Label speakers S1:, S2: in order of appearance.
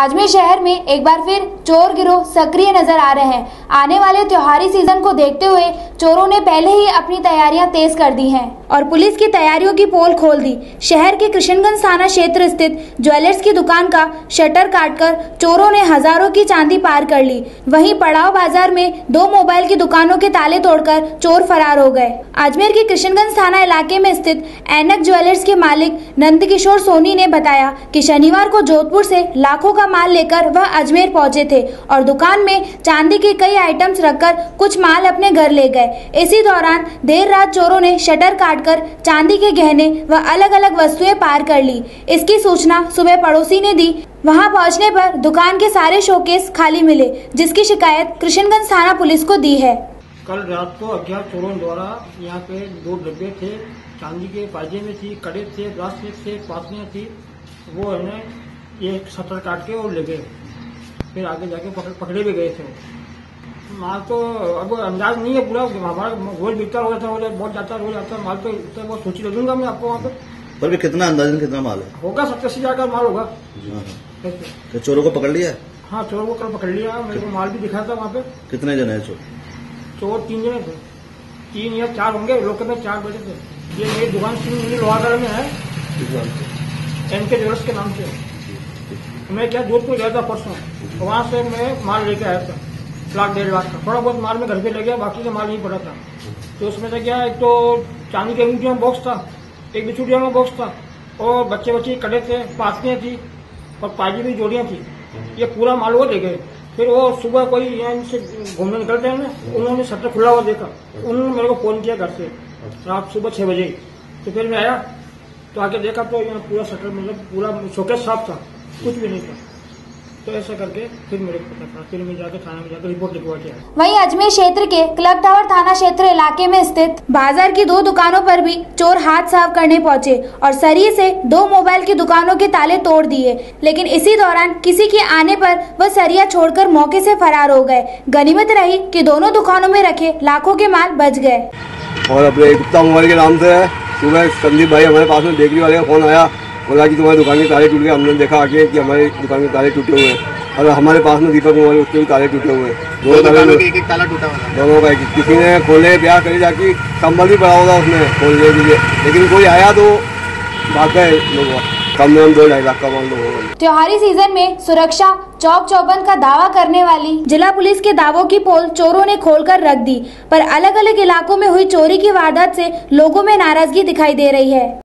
S1: अजमेर शहर में एक बार फिर चोर गिरोह सक्रिय नज़र आ रहे हैं। आने वाले त्योहारी सीज़न को देखते हुए चोरों ने पहले ही अपनी तैयारियाँ तेज कर दी हैं और पुलिस की तैयारियों की पोल खोल दी। शहर के कृष्णगंज थाना क्षेत्र स्थित ज्वेलर्स की दुकान का शटर काटकर चोरों ने हज़ारों की चांदी पार कर ली। वहीं पड़ाव बाज़ार में दो मोबाइल की दुकानों के ताले तोड़कर चोर फरार हो गए। अजमेर के कृष्णगंज थाना इलाके में स्थित एनक ज्वेलर्स के मालिक नंद किशोर सोनी ने बताया कि शनिवार को जोधपुर से लाखों का माल लेकर वह अजमेर पहुँचे थे और दुकान में चांदी के कई आइटम्स रखकर कुछ माल अपने घर ले गए। इसी दौरान देर रात चोरों ने शटर काटकर चांदी के गहने व अलग अलग वस्तुएँ पार कर ली। इसकी सूचना सुबह पड़ोसी ने दी। वहाँ पहुँचने पर दुकान के सारे शोकेस खाली मिले, जिसकी शिकायत कृष्णगंज थाना पुलिस को दी है।
S2: कल रात को अज्ञात चोरों द्वारा यहाँ पे दो डब्बे थे, चांदी के पाजे में थी, कड़े थे थे थी, वो है ना ये शटर काट के और ले गए। फिर आगे जाके पकड़, पकड़े भी गए थे। माल तो अब अंदाज नहीं है पूरा हमारा रोज बिकता हो जाता है बहुत जाता रोज आता है माल तो इतना बहुत सोची दूँगा मैं आपको वहाँ पे।
S3: पर भी कितना अंदाजन कितना माल है?
S2: होगा सत्तर हज़ार का माल होगा।
S3: हाँ, हाँ। तो चोरों को पकड़ लिया? हाँ
S2: चोरों को कल पकड़ लिया मेरे को माल भी दिखा था वहाँ पे।
S3: कितने जने हैं चोर?
S2: चोर तीन जने थे। तीन या चार होंगे लोग में चार बजे थे। ये मेरी दुकान सिंह लोहागढ़ में है। एम के ज्वेलर्स के नाम से। मैं क्या जोधपुर गया था परसों तो वहाँ से मैं माल लेके आया था लाख डेढ़ लाख का थोड़ा बहुत माल मैं घर पे ले गया बाकी का माल नहीं पड़ा था। तो उसमें से क्या, एक तो चांदी के अंगूठियों में बॉक्स था, एक बिछुटियों में बॉक्स था, और बच्चे बच्चे कड़े थे पासनियाँ थी, और पाजी भी जोड़ियाँ थी। ये पूरा माल वो ले गए। फिर वो सुबह कोई यहाँ से घूमने निकलते हैं ना, उन्होंने शटर खुला हुआ देखा। उन्होंने मेरे को फ़ोन किया घर से, रात सुबह छह बजे। तो फिर मैं आया तो आके देखा तो यहाँ पूरा शटर मतलब पूरा शोकेस साफ़ था। कुछ भी नहीं था। तो ऐसा करके फिर मेरे को पता था। फिर मैं जाके थाने में जाकर रिपोर्ट लिखवा के आया।
S1: वहीं अजमेर क्षेत्र के क्लब टावर थाना क्षेत्र इलाके में स्थित बाज़ार की दो दुकानों पर भी चोर हाथ साफ़ करने पहुँचे और सरिये से दो मोबाइल की दुकानों के ताले तोड़ दिए। लेकिन इसी दौरान किसी के आने पर वह सरिया छोड़कर मौके से फरार हो गए। गनीमत रही कि दोनों दुकानों में रखे लाखों के माल बच गए।
S4: और अपने गुप्ता मोबाइल के नाम से सुबह संदीप भाई हमारे पास में बेकरी वाले का फ़ोन आया। बोला कि तुम्हारी दुकान के ताले टूट गए हमने देखा आके कि हमारी दुकान के ताले टूटे हुए हैं। और हमारे पास में दीपक मोबाइल उसके भी ताले टूटे हुए हैं। दोनों ताले
S5: था।
S4: का किसी ने खोले ब्याह करे जाके कंबल भी पड़ा होगा उसमें खोलने के लिए लेकिन कोई आया तो भाग गए लोग कम कम दो ढाई लाख का माल लोगों
S1: त्योहारी सीज़न में सुरक्षा चौक चौबंद का दावा करने वाली जिला पुलिस के दावों की पोल चोरों ने खोलकर रख दी पर अलग अलग इलाकों में हुई चोरी की वारदात से लोगों में नाराज़गी दिखाई दे रही है।